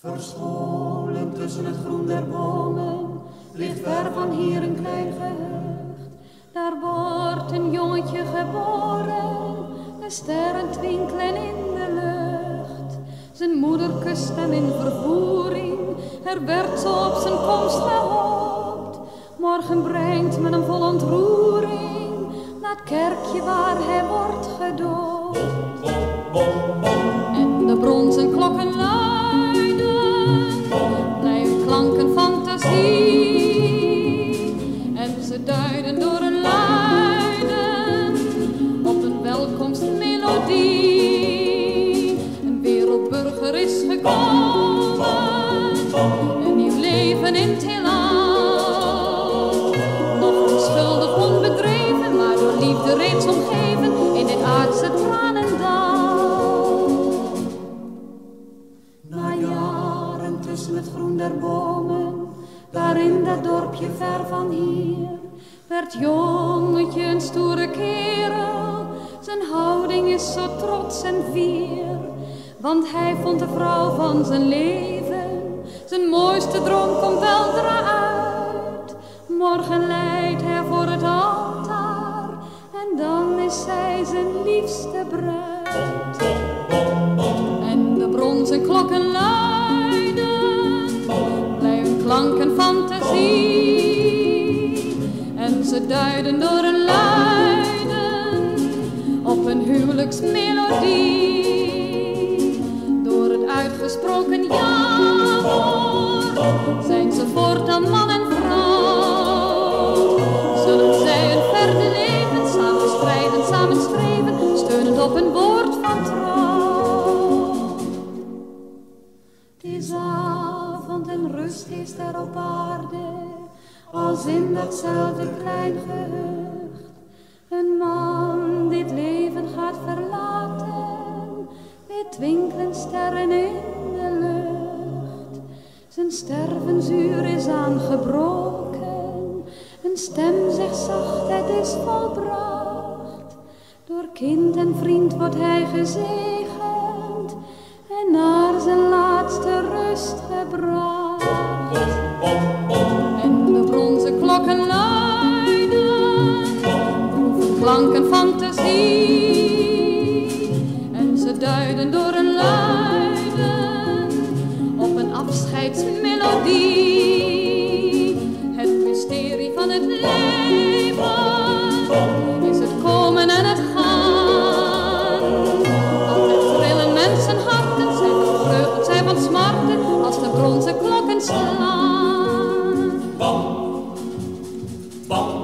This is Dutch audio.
Verscholen tussen het groen der bomen ligt ver van hier een klein gehucht. Daar wordt een jongetje geboren, de sterren twinkelen in de lucht. Zijn moeder kust hem in vervoering, er werd zo op zijn komst gehoopt. Morgen brengt men hem vol ontroering naar het kerkje waar hij wordt een nieuw leven in het heelal. Nog onschuldig onbedreven, maar door liefde reeds omgeven in dit aardse tranendal. Na jaren tussen het groen der bomen, daar in dat dorpje ver van hier, werd jongetje een stoere kerel. Zijn houding is zo trots en fier, want hij vond de vrouw van zijn leven. Zijn mooiste droom komt weldra uit. Morgen leidt hij voor het altaar en dan is zij zijn liefste bruid. En de bronzen klokken luiden, blijven klanken fantasie. En ze duiden door een zijn ze voortaan man en vrouw. Zullen zij een verder leven, samen strijden, samen streven, steunend op een woord van trouw. Het is avond en rust is er op aarde, als in datzelfde klein gehucht. Een man dit leven gaat verlaten, weer twinkelen sterren in. Zijn stervensuur is aangebroken, een stem zegt zacht, het is volbracht. Door kind en vriend wordt hij gezegend en naar zijn laatste rust gebracht. En de bronzen klokken luiden, proeven klanken fantasie. En ze duiden door Het mysterie van het leven is het komen en het gaan. Altijd trillen mensenharten, zijn van vreugd, zijn van smarten, als de bronzen klokken slaan. Bam, bam.